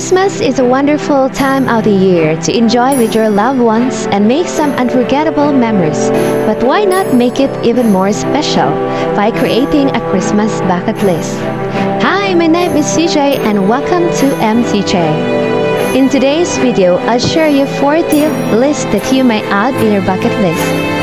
Christmas is a wonderful time of the year to enjoy with your loved ones and make some unforgettable memories. But why not make it even more special by creating a Christmas bucket list? Hi, my name is CJ and welcome to MCJ. In today's video, I'll share you 4 tip lists that you may add in your bucket list.